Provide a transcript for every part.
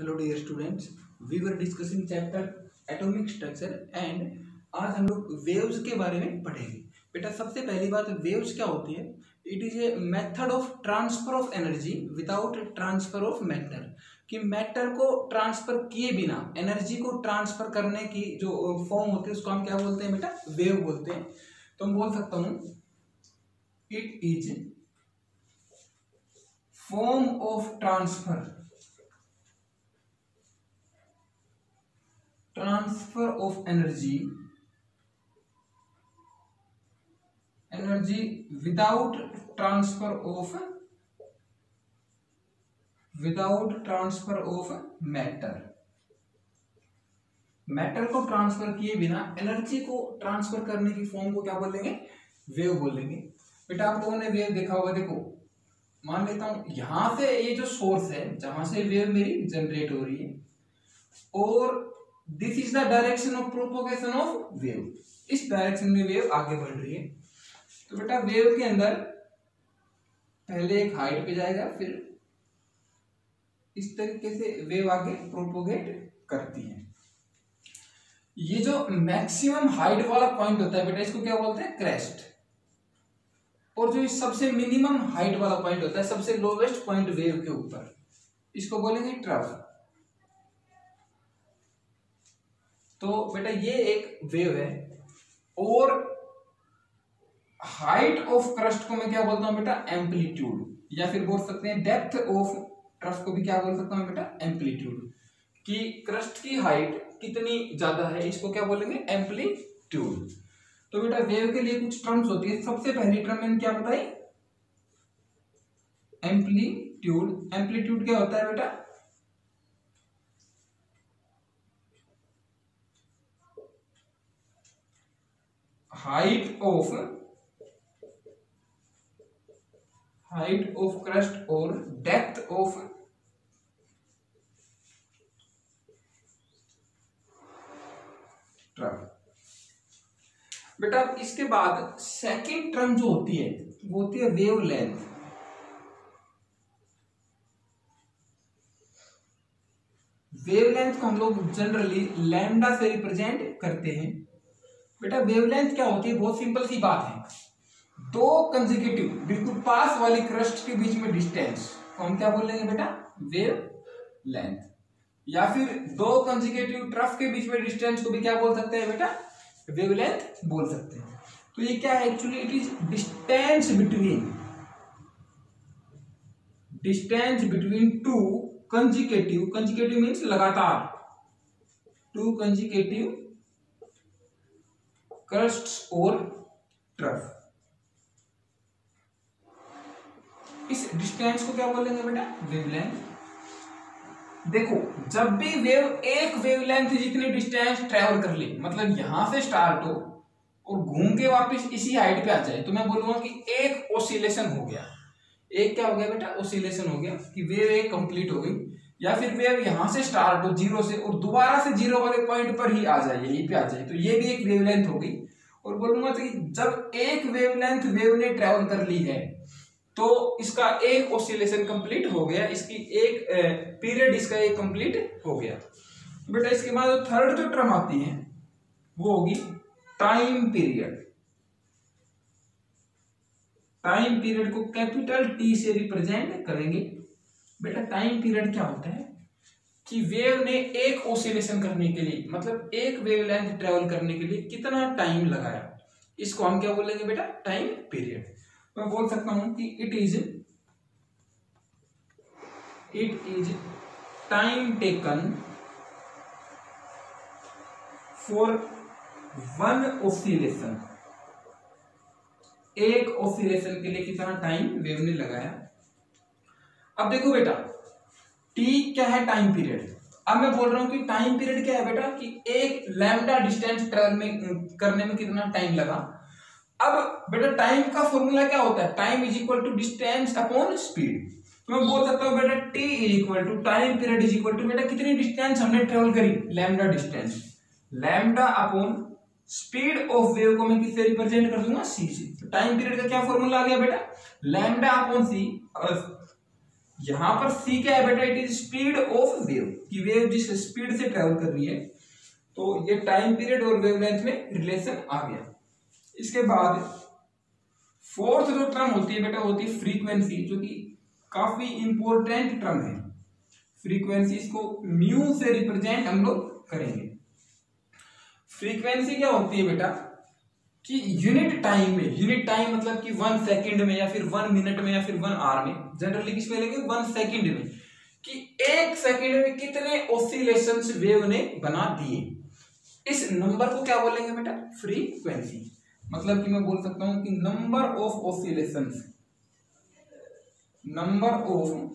Hello dear students we were discussing chapter atomic structure and आज हम लोग waves के बारे में पढ़ेंगे। बेटा, सबसे पहली बात वेव्स क्या होती है? It is a method of transfer of energy without transfer of matter कि मैटर को ट्रांसफ़र किए बिना एनर्जी को ट्रांसफ़र करने की जो फॉर्म होती है, उसको हम क्या बोलते हैं बेटा? वेव बोलते हैं। तो हम बोल सकता हूँ it is form of transfer transfer of energy energy without transfer of without transfer of matter matter को ट्रांसफ़र किए बिना एनर्जी को ट्रांसफ़र करने की फॉर्म को क्या बोलेंगे वेव बोलेंगे बेटा आप लोगों ने वेव देखा होगा, देखो, मान लेता हूँ, यहाँ से ये जो सोर्स है, जहाँ से वेव मेरी जनरेट हो रही है, और this is the direction of propagation of wave इस डायरेक्शन में वेव आगे बढ़ रही है। तो बेटा वेव के अंदर पहले एक हाइट पे जाएगा, फिर इस तरीके से वेव आगे प्रोपोगेट करती है। ये जो मैक्सिमम हाइट वाला पॉइंट होता है बेटा, इसको क्या बोलते हैं? क्रेस्ट और जो सबसे मिनिमम हाइट वाला पॉइंट होता है, सबसे लोवेस्ट पॉइंट वेव के ऊपर, इसको बोलेंगे ट्रफ तो बेटा ये एक वेव है। और हाइट ऑफ़ क्रस्ट को मैं क्या बोलता हूँ बेटा? एम्पलीट्यूड या फिर बोल सकते हैं डेप्थ ऑफ़ ट्रस्ट को भी क्या बोल सकता हूँ बेटा? एम्पलीट्यूड कि क्रस्ट की हाइट कितनी ज़्यादा है, इसको क्या बोलेंगे? एम्पलीट्यूड तो बेटा वेव के लिए कुछ टर्म्स होती है। सबसे पहली टर्म मैंने क्या बताई? एम्पलीट्यूड एम्पलीट्यूड क्या होता है बेटा? Height of height of crust or depth of. ट्रम बेटा, इसके बाद सेकंड टर्म जो होती है, वो होती है वेव लेंथ वेव लेंथ को हम लोग जनरली लैम्डा से रिप्रेजेंट करते हैं। बेटा वेवलेंथ क्या होती है? बहुत सिंपल सी बात है। दो कंजिकेटिव बिल्कुल पास वाली क्रस्ट के बीच में डिस्टेंस को हम क्या बोलेंगे बेटा? वेव लेंथ या फिर दो कंजिकेटिव ट्रफ के बीच में डिस्टेंस को भी क्या बोल सकते हैं बेटा? वेवलेंथ बोल सकते हैं। तो ये क्या है? Actually it is distance between distance between two consecutive consecutive means लगातार टू कंजिकेटिव क्रस्ट और ट्रफ इस डिस्टेंस को क्या बोलेंगे बेटा? वेवलेंथ देखो, जब भी वेव एक वेवलेंथ जितनी डिस्टेंस ट्रेवल कर ले मतलब यहाँ से स्टार्ट हो और घूम के वापस इसी हाइट पे आ जाए तो मैं बोलूँगा कि एक ओसिलेशन हो गया। एक क्या हो गया बेटा? ओसिलेशन हो गया कि वेव एक कंप्लीट हो गई। या फिर वेव यहाँ से स्टार्ट हो ज़ीरो से और दोबारा से ज़ीरो वाले पॉइंट पर ही आ जाए, यहीं पे आ जाए। तो ये भी एक वेवलेंथ हो गई। और बोलूँगा तो जब एक वेवलेंथ वेव ने ट्रेवल कर ली है तो इसका एक ऑसिलेशन कंप्लीट हो गया, इसकी एक पीरियड इसका एक कंप्लीट हो गया। बेटा, इसके बाद जो थर्ड जो टर्म आती है, वो होगी टाइम पीरियड टाइम पीरियड को कैपिटल टी से रिप्रेजेंट करेंगे। बेटा टाइम पीरियड क्या होता है? कि वेव ने एक ओसिलेशन करने के लिए मतलब एक वेव लेंथ ट्रेवल करने के लिए कितना टाइम लगाया? इसको हम क्या बोलेंगे बेटा? टाइम पीरियड मैं बोल सकता हूँ कि it is it is time taken for one oscillation एक ओसिलेशन के लिए कितना टाइम वेव ने लगाया? अब देखो बेटा टी क्या है टाइम पीरियड अब मैं बोल रहा हूँ कि टाइम पीरियड क्या है बेटा? कि एक लैम्डा डिस्टेंस ट्रेवल में करने में कितना टाइम लगा? अब बेटा टाइम का फॉर्मूला क्या होता है? Time is equal to distance upon speed तो मैं बोल सकता हूँ बेटा T is equal to time period is equal to बेटा कितनी डिस्टेंस हमने ट्रेवल करी? Lambda distance lambda upon speed of wave को मैं किससे रिप्रेजेंट कर दूँगा? सी से. तो टाइम पीरियड का क्या फॉर्मूला आ गया बेटा? लैम्डा अपॉन सी यहाँ पर सी क्या है बेटा it is speed of wave कि वेव जिस स्पीड से ट्रेवल कर रही है तो ये टाइम पीरियड और वेवलेंथ में रिलेशन आ गया। इसके बाद फोर्थ जो टर्म होती है बेटा, होती है फ्रीक्वेंसी जो कि काफ़ी इंपॉर्टेंट टर्म है। फ्रीक्वेंसी को म्यू से रिप्रेजेंट हम लोग करेंगे। फ्रीक्वेंसी क्या होती है बेटा? कि यूनिट टाइम में यूनिट टाइम मतलब कि वन सेकंड में या फिर वन मिनट में या फिर वन आवर में जनरली किसमें लेंगे? वन सेकंड में। कि एक सेकंड में कितने ऑसिलेशन वेव ने बना दिए? इस नंबर को क्या बोलेंगे बेटा? फ्रीक्वेंसी मतलब कि मैं बोल सकता हूँ कि number of oscillation number of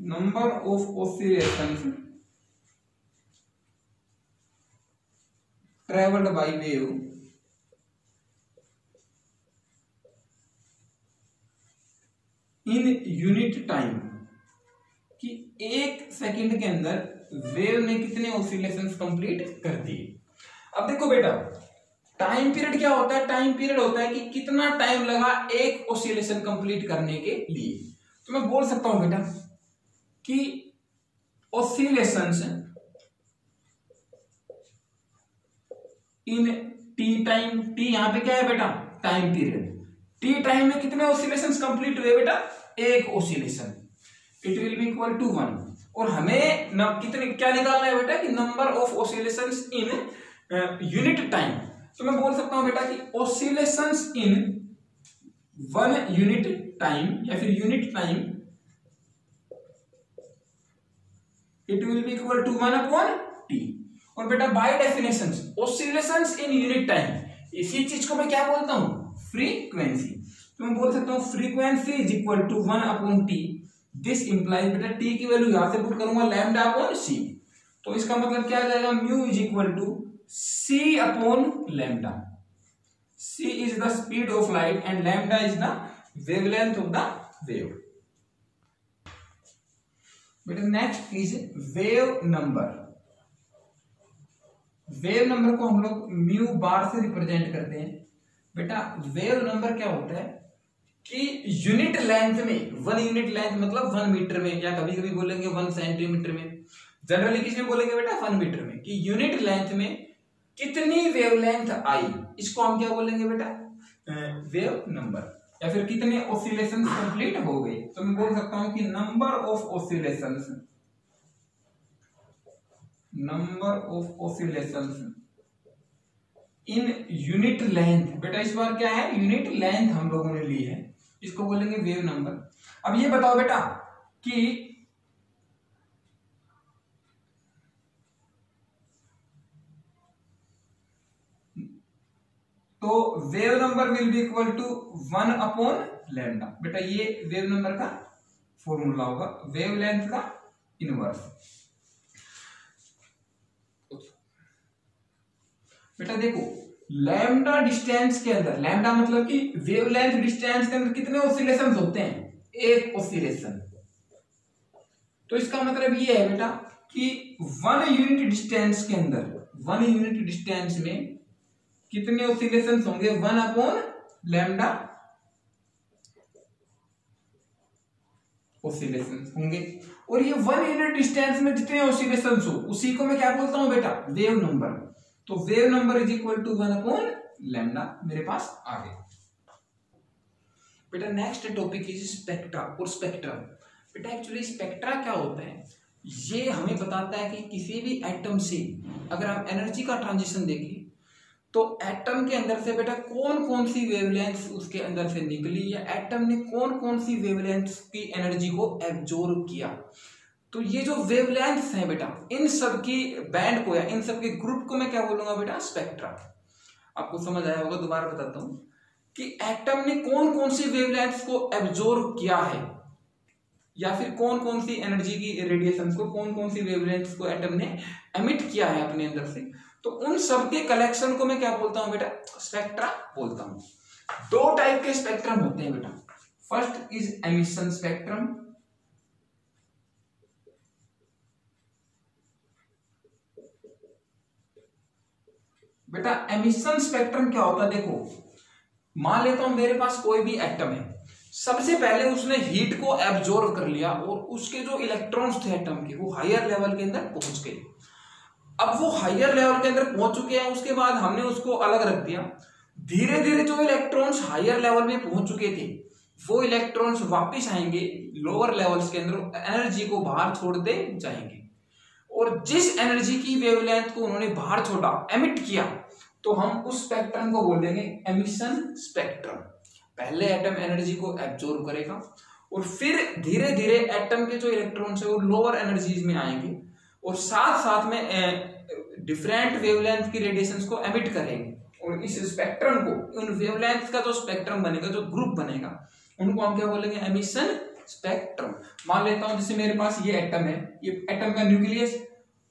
number of oscillation traveled by wave in unit time कि एक सेकंड के अंदर वेव ने कितने ऑसिलेशन कंप्लीट कर दिए। अब देखो बेटा, टाइम पीरियड क्या होता है? टाइम पीरियड होता है कि कितना टाइम लगा एक ऑसिलेशन कंप्लीट करने के लिए। तो मैं बोल सकता हूँ बेटा कि oscillations in T time T यहाँ पे क्या है बेटा? टाइम पीरियड टी टाइम में कितने ऑसिलेशन कंप्लीट हुए बेटा? एक oscillation it will be equal to one और हमें कितने, क्या निकालना है बेटा कि number of oscillation in unit time तो मैं बोल सकता हूँ बेटा कि oscillation in one unit time या फिर unit time it will be equal to one upon T और बेटा by definition oscillation in unit time इसी चीज़ को मैं क्या बोलता हूँ? फ्रीक्वेंसी तो मैं बोल सकता हूँ frequency is equal to one upon T this implies बेटा टी की वैल्यू यहाँ से पुट करूँगा लैम्डा अपॉन सी तो इसका मतलब क्या आ जाएगा? Mu is equal to C upon lambda C is the speed of light and lambda is the wavelength of the wave बेटा next is wave number wave number को हम लोग म्यू बार से रिप्रेजेंट करते हैं। बेटा, वेव नंबर क्या होता है कि यूनिट लेंथ में, वन यूनिट लेंथ मतलब वन मीटर में, या कभी कभी बोलेंगे वन सेंटीमीटर में। जनरली किसमें बोलेंगे बेटा? वन मीटर में। कि यूनिट लेंथ में कितनी वेव लेंथ आई, इसको हम क्या बोलेंगे बेटा? Wave number. या फिर कितने ऑसिलेशन कंप्लीट हो गए। तो मैं बोल सकता हूँ कि number of oscillation number of oscillation in unit length बेटा इस बार क्या है? यूनिट लेंथ हम लोगों ने ली है। इसको बोलेंगे वेव नंबर अब ये बताओ बेटा कि तो wave number will be equal to one upon lambda बेटा ये वेव नंबर का फॉर्मूला होगा। वेव लेंथ का इनवर्स बेटा देखो लैम्डा डिस्टेंस के अंदर लैम्डा मतलब कि वेवलेंथ डिस्टेंस के अंदर कितने ऑसिलेशन होते हैं? एक ऑसिलेशन तो इसका मतलब ये है बेटा कि वन यूनिट डिस्टेंस के अंदर वन यूनिट डिस्टेंस में कितने ऑसिलेशन होंगे? वन अपॉन लैम्डा ऑसिलेशन होंगे। और ये वन यूनिट डिस्टेंस में जितने ऑसिलेशन हो, उसी को मैं क्या बोलता हूँ बेटा? वेव नंबर तो wave number is equal to one upon lambda मेरे पास आ गया। बेटा नेक्स्ट टॉपिक इज़ स्पेक्ट्रा और स्पेक्ट्रम बेटा एक्चुअली स्पेक्ट्रा क्या होता है? ये हमें बताता है कि किसी भी एटम से अगर हम एनर्जी का ट्रांजिशन देखें तो एटम के अंदर से बेटा कौन कौन सी वेवलेंथ उसके अंदर से निकली या एटम ने कौन कौन सी वेवलेंथ की एनर्जी को एब्जॉर्ब किया? तो ये जो वेवलेंथ है बेटा, इन सब की बैंड को या इन सब के ग्रुप को मैं क्या बोलूँगा बेटा? स्पेक्ट्रा आपको समझ आया होगा, दोबारा बताता हूँ कि एटम ने कौन कौन सी वेवलेंथ को एब्जॉर्ब किया है? या फिर कौन कौन सी एनर्जी की रेडिएशन को कौन कौन सी वेवलेंथ को एटम ने एमिट किया है अपने अंदर से? तो उन सब के कलेक्शन को मैं क्या बोलता हूँ बेटा? स्पेक्ट्रा बोलता हूँ। दो टाइप के स्पेक्ट्रम होते हैं बेटा। फ़र्स्ट इज़ एमिशन स्पेक्ट्रम बेटा एमिशन स्पेक्ट्रम क्या होता है देखो? मान लेता हूँ मेरे पास कोई भी एटम है। सबसे पहले उसने हीट को एब्जॉर्व कर लिया और उसके जो इलेक्ट्रॉन्स थे एटम के, वो हायर लेवल के अंदर पहुँच गए। अब वो हायर लेवल के अंदर पहुँच चुके हैं, उसके बाद हमने उसको अलग रख दिया। धीरे धीरे जो इलेक्ट्रॉन्स हायर लेवल में पहुँच चुके थे, वो इलेक्ट्रॉन्स वापस आएँगे लोअर लेवल्स के अंदर एनर्जी को बाहर छोड़ते जाएँगे। और जिस एनर्जी की वेवलेंथ को उन्होंने बाहर छोड़ा एमिट किया तो हम उस स्पेक्ट्रम को बोलेंगे एमिशन स्पेक्ट्रम पहले एटम एनर्जी को एब्जॉर्ब करेगा और फिर धीरे धीरे एटम के जो इलेक्ट्रॉन्स है वो लोअर एनर्जीज में आएँगे और साथ साथ में डिफरेंट वेवलेंथ की रेडिएशंस को एमिट करेंगे और इस स्पेक्ट्रम को, उन वेवलेंथ का जो स्पेक्ट्रम बनेगा, जो ग्रुप बनेगा, उनको हम क्या बोलेंगे? एमिशन स्पेक्ट्रम मान लेता हूँ जैसे मेरे पास ये एटम है, ये एटम का न्यूक्लियस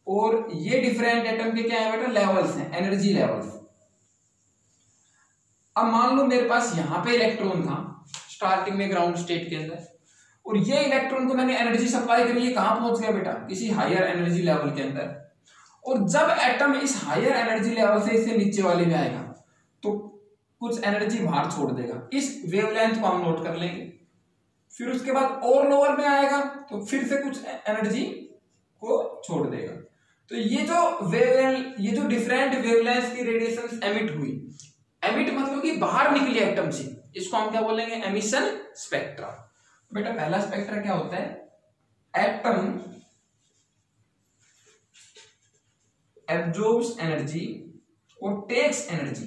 और ये डिफरेंट एटम के क्या है बेटा? लेवल्स हैं एनर्जी लेवल्स अब मान लो मेरे पास यहाँ पे इलेक्ट्रॉन था स्टार्टिंग में ग्राउंड स्टेट के अंदर, और ये इलेक्ट्रॉन को मैंने एनर्जी सप्लाई करी है कहाँ पहुँच गया बेटा? किसी हायर एनर्जी लेवल के अंदर। और जब एटम इस हायर एनर्जी लेवल से इससे नीचे वाले में आएगा तो कुछ एनर्जी बाहर छोड़ देगा। इस वेवलेंथ को हम नोट कर लेंगे। फिर उसके बाद और लोअर में आएगा तो फिर से कुछ एनर्जी को छोड़ देगा। तो ये जो वेव ये जो डिफरेंट वेवलेंथ की रेडिएशन एमिट हुई एमिट मतलब कि बाहर निकली एटम से। इसको हम क्या बोलेंगे? एमिशन स्पेक्ट्रा बेटा, पहला स्पेक्ट्रा क्या होता है? एटम एब्जॉर्ब्स एनर्जी और takes energy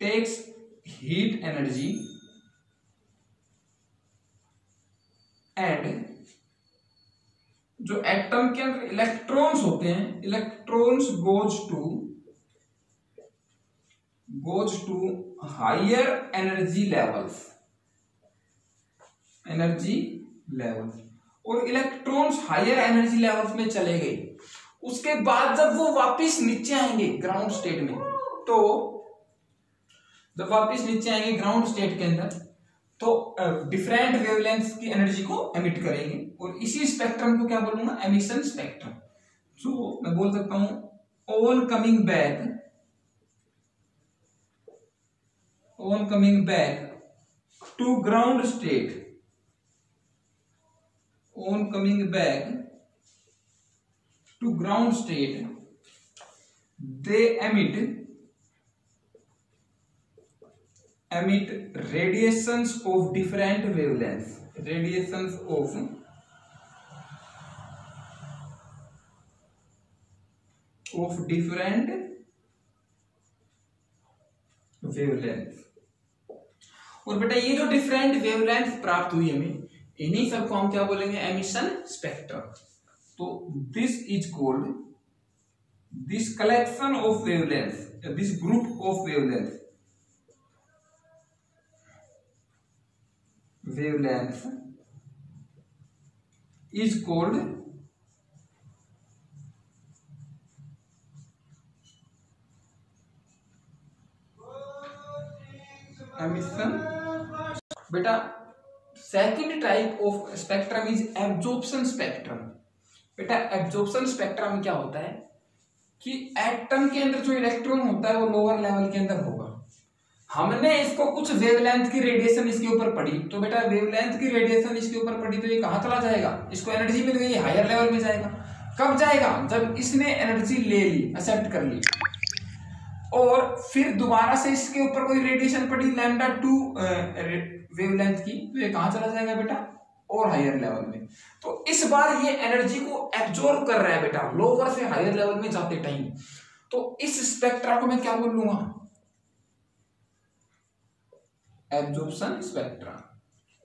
takes heat energy and जो एटम के अंदर इलेक्ट्रॉन्स होते हैं electrons goes to goes to higher energy levels energy level और इलेक्ट्रॉन्स हायर एनर्जी लेवल्स में चले गए। उसके बाद जब वो वापस नीचे आएँगे ग्राउंड स्टेट में तो जब वापस नीचे आएँगे ग्राउंड स्टेट के अंदर तो डिफरेंट वेवलेंथ की एनर्जी को एमिट करेंगे। और इसी स्पेक्ट्रम को क्या बोलूँगा? एमिशन स्पेक्ट्रम सो मैं बोल सकता हूँ on coming back on coming back to ground state on coming back to ground state they emit emit radiations of different wavelengths radiations of of different wavelengths और बेटा ये जो डिफरेंट वेवलेंथ प्राप्त हुई हमें, इन्हीं सबको हम क्या बोलेंगे? एमिशन स्पेक्ट्रम तो this is called this collection of wavelength this group of wavelength wavelength is called emission बेटा second type of spectrum is absorption spectrum बेटा एब्जॉर्प्शन स्पेक्ट्रम क्या होता है? कि एटम के अंदर जो इलेक्ट्रॉन होता है, वो लोअर लेवल के अंदर होगा। हमने इसको कुछ वेवलेंथ की रेडिएशन इसके ऊपर पड़ी तो बेटा वेवलेंथ की रेडिएशन इसके ऊपर पड़ी तो ये कहाँ चला जाएगा? इसको एनर्जी मिल गई हायर लेवल में जाएगा। कब जाएगा? जब इसने एनर्जी ले ली एक्सेप्ट कर ली। और फिर दोबारा से इसके ऊपर कोई रेडिएशन पड़ी लैम्डा टू वेवलेंथ की तो ये कहाँ चला जाएगा बेटा? और हायर लेवल में। तो इस बार ये एनर्जी को एब्जॉर्ब कर रहा है बेटा। लोअर से हायर लेवल में जाते टाइम तो इस स्पेक्ट्रा को मैं क्या बोल लूँगा? एब्जॉर्प्शन स्पेक्ट्रा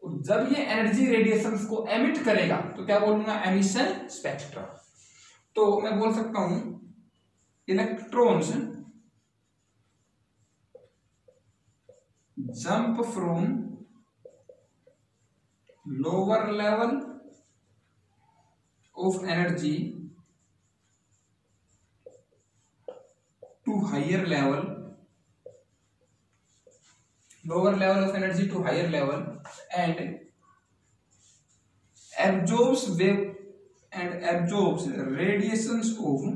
जब ये एनर्जी रेडिएशन को एमिट करेगा तो क्या बोलूँगा एमिशन स्पेक्ट्रा तो मैं बोल सकता हूँ electrons jump from lower level of energy to higher level lower level of energy to higher level and absorbs wave and absorbs radiations of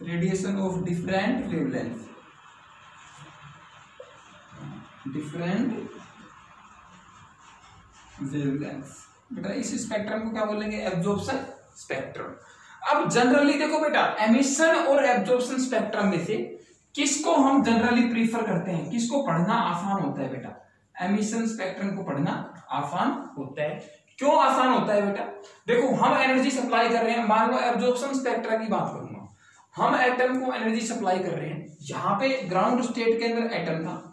radiation of different wavelengths different wavelength बेटा, इस spectrum को क्या बोलेंगे? Absorption spectrum अब generally देखो बेटा emission और absorption spectrum में से किसको हम जनरली प्रीफर करते हैं? किसको पढ़ना आसान होता है बेटा? एमिशन स्पेक्ट्रम को पढ़ना आसान होता है। क्यों आसान होता है बेटा? देखो, हम एनर्जी सप्लाई कर रहे हैं। मान लो एब्जॉर्प्शन स्पेक्ट्रा की बात करूँगा। हम एटम को एनर्जी सप्लाई कर रहे हैं। यहाँ पे ग्राउंड स्टेट के अंदर एटम था।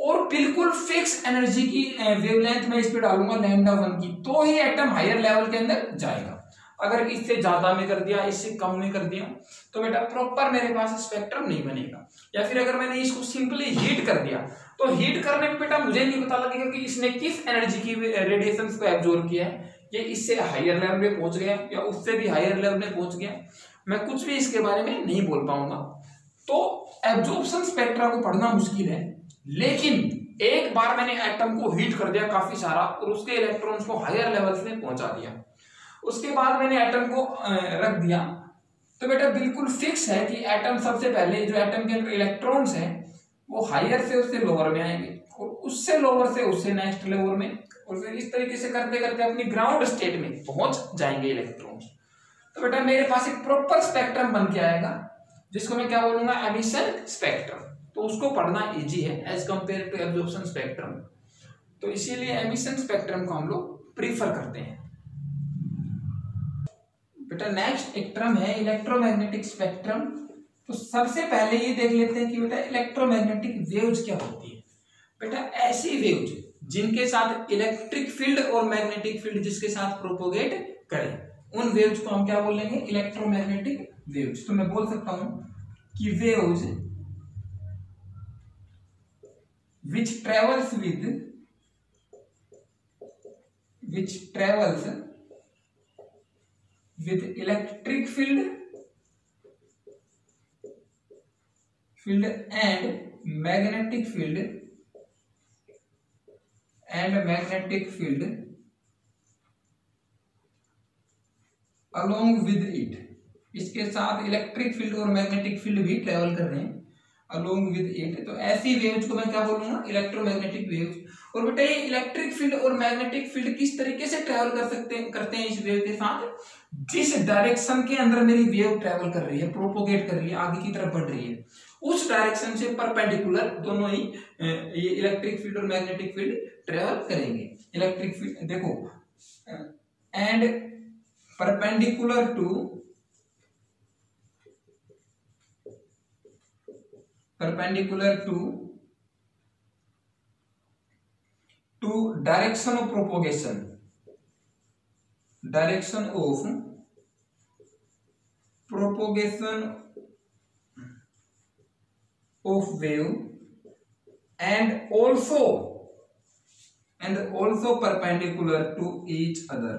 और बिल्कुल फिक्स एनर्जी की वेवलेंथ में इस पे डालूँगा लैम्डा वन की तो ही एटम हायर लेवल के अंदर जाएगा। अगर इससे ज़्यादा में कर दिया, इससे कम में कर दिया तो बेटा प्रॉपर मेरे पास स्पेक्ट्रम नहीं बनेगा। या फिर अगर मैंने इसको सिंपली हीट कर दिया तो हीट करने में बेटा मुझे नहीं पता लगेगा कि इसने किस एनर्जी की रेडिएशन को एब्जॉर्व किया है। ये इससे हायर लेवल में पहुँच गया या उससे भी हायर लेवल में पहुँच गया मैं कुछ भी इसके बारे में नहीं बोल पाऊँगा। तो एब्जॉर्प्शन स्पेक्ट्रा को पढ़ना मुश्किल है। लेकिन एक बार मैंने एटम को हीट कर दिया काफ़ी सारा और उसके इलेक्ट्रॉन्स को हायर लेवल से पहुँचा दिया। उसके बाद मैंने एटम को रख दिया। तो बेटा बिल्कुल फिक्स है कि एटम सबसे पहले जो एटम के अंदर इलेक्ट्रॉन्स हैं, वो हायर से उससे लोअर में आएँगे और उससे लोअर से उससे नेक्स्ट लेवल में और फिर इस तरीके से करते करते अपनी ग्राउंड स्टेट में पहुँच जाएँगे इलेक्ट्रॉन्स तो बेटा मेरे पास एक प्रॉपर स्पेक्ट्रम बन के आएगा, जिसको मैं क्या बोलूँगा? एमिशन स्पेक्ट्रम तो उसको पढ़ना इजी है as compare to absorption spectrum तो इसीलिए एमिशन स्पेक्ट्रम को हम लोग प्रीफर करते हैं। बेटा नेक्स्ट एक टर्म है इलेक्ट्रोमैग्नेटिक स्पेक्ट्रम तो सबसे पहले ये देख लेते हैं कि बेटा इलेक्ट्रोमैग्नेटिक वेव्स क्या होती है। बेटा, ऐसी वेव्स जिनके साथ इलेक्ट्रिक फ़ील्ड और मैग्नेटिक फ़ील्ड जिसके साथ प्रोपोगेट करें, उन वेव्स को हम क्या बोलेंगे? इलेक्ट्रोमैग्नेटिक वेव्स तो मैं बोल सकता हूँ कि waves which travels with which travels with electric field field and magnetic field and magnetic field along with it इसके साथ इलेक्ट्रिक फ़ील्ड और मैग्नेटिक फ़ील्ड भी ट्रेवल कर रहे हैं। अलोंग विद इट तो ऐसी वेव्स को मैं क्या बोलूँगा? इलेक्ट्रोमैग्नेटिक वेव्स और बेटा, ये इलेक्ट्रिक फ़ील्ड और मैग्नेटिक फ़ील्ड किस तरीके से ट्रेवल कर सकते हैं, करते हैं इस वेव के साथ? जिस डायरेक्शन के अंदर मेरी वेव ट्रेवल कर रही है प्रोपोगेट कर रही है, आगे की तरफ़ बढ़ रही है, उस डायरेक्शन से परपेंडिकुलर दोनों ही ये इलेक्ट्रिक फ़ील्ड और मैग्नेटिक फ़ील्ड ट्रेवल करेंगे। इलेक्ट्रिक फ़ील्ड देखो and perpendicular to perpendicular to to direction of propagation direction of propagation of wave and also and also perpendicular to each other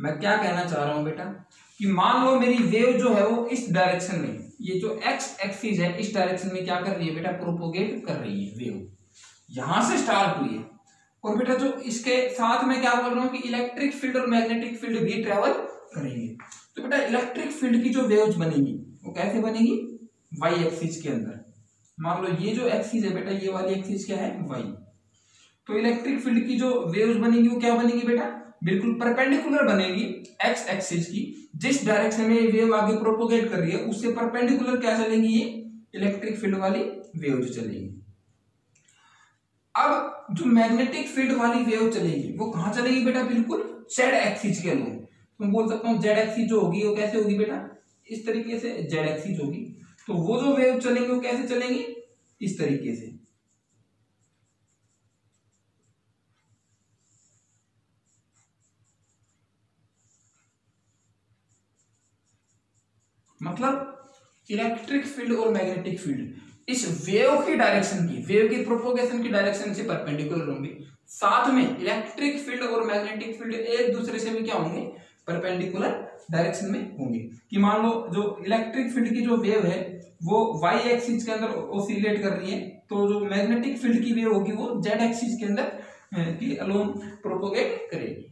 मैं क्या कहना चाह रहा हूँ बेटा कि मान लो मेरी वेव जो है वो इस डायरेक्शन में ये जो एक्स एक्सिस है, इस डायरेक्शन में क्या कर रही है बेटा? प्रोपोगेट कर रही है। वेव। यहाँ से स्टार्ट हुई है। और बेटा जो इसके साथ में क्या बोल रहा हूँ कि इलेक्ट्रिक फ़ील्ड और मैग्नेटिक फ़ील्ड भी ट्रेवल करेंगे। तो बेटा इलेक्ट्रिक फ़ील्ड की जो वेव्स बनेगी, वो कैसे बनेगी? वाई एक्सिस के अंदर। मान लो ये जो एक्सिस है बेटा, ये वाली एक्सिस क्या है? वाई तो इलेक्ट्रिक फ़ील्ड की जो वेव्स बनेगी, वो क्या बनेगी बेटा? बिल्कुल परपेंडिकुलर बनेगी एक्स एक्सिस की। जिस डायरेक्शन में वेव आगे प्रोपोगेट कर रही है, उससे परपेंडिकुलर क्या चलेगी ये? इलेक्ट्रिक फ़ील्ड वाली वेव जो चलेगी। अब जो मैग्नेटिक फ़ील्ड वाली वेव चलेगी, वो कहाँ चलेगी बेटा? बिल्कुल जेड एक्सिस के अनुरूप तो मैं बोल सकता हूँ जेड एक्सिस जो होगी, वो कैसे होगी बेटा? इस तरीके से जेड एक्सिस होगी। तो वो जो वेव चलेंगे, वो कैसे चलेंगी? इस तरीके से। मतलब इलेक्ट्रिक फ़ील्ड और मैग्नेटिक फ़ील्ड इस वेव की डायरेक्शन की वेव की प्रोपोगेशन की डायरेक्शन से परपेंडिकुलर होंगे। साथ में इलेक्ट्रिक फ़ील्ड और मैग्नेटिक फ़ील्ड एक दूसरे से भी क्या होंगे? परपेंडिकुलर डायरेक्शन में होंगे। कि मान लो जो इलेक्ट्रिक फ़ील्ड की जो वेव है, वो वाई एक्सिस के अंदर ओसिलेट कर रही है तो जो मैग्नेटिक फ़ील्ड की वेव होगी वो जेड एक्सिस के अंदर की अलोन प्रोपोगेट करेगी।